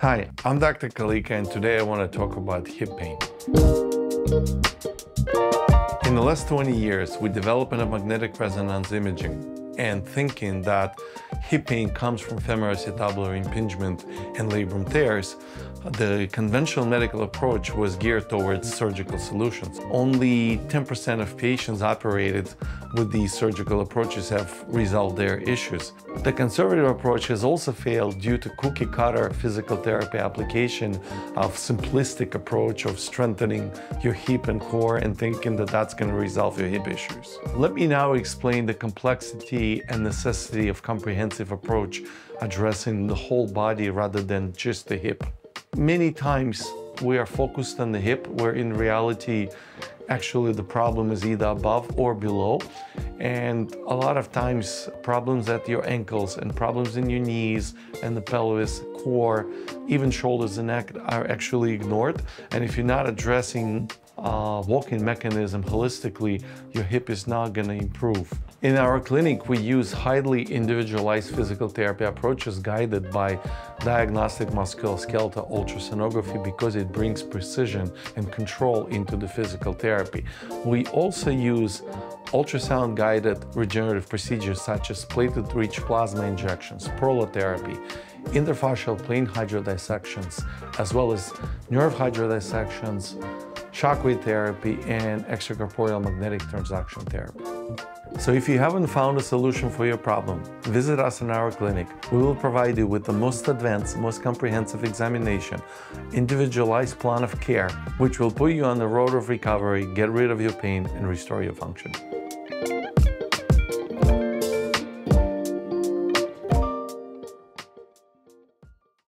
Hi, I'm Dr. Kalika and today I want to talk about hip pain. In the last 20 years, we developed a magnetic resonance imaging and thinking that hip pain comes from femoroacetabular impingement and labrum tears, the conventional medical approach was geared towards surgical solutions. Only 10% of patients operated with these surgical approaches have resolved their issues. The conservative approach has also failed due to cookie cutter physical therapy application of simplistic approach of strengthening your hip and core and thinking that that's going to resolve your hip issues. Let me now explain the complexity and necessity of comprehensive approach addressing the whole body rather than just the hip. Many times we are focused on the hip, where in reality, actually the problem is either above or below. And a lot of times problems at your ankles and problems in your knees and the pelvis, core, even shoulders and neck are actually ignored. And if you're not addressing uh, walking mechanism holistically, your hip is not going to improve. In our clinic, we use highly individualized physical therapy approaches guided by diagnostic musculoskeletal ultrasonography because it brings precision and control into the physical therapy. We also use ultrasound guided regenerative procedures such as platelet-rich plasma injections, prolotherapy, interfascial plane hydrodissections, as well as nerve hydrodissections, shockwave therapy, and extracorporeal magnetic transduction therapy. So if you haven't found a solution for your problem, visit us in our clinic. We will provide you with the most advanced, most comprehensive examination, individualized plan of care, which will put you on the road of recovery, get rid of your pain, and restore your function.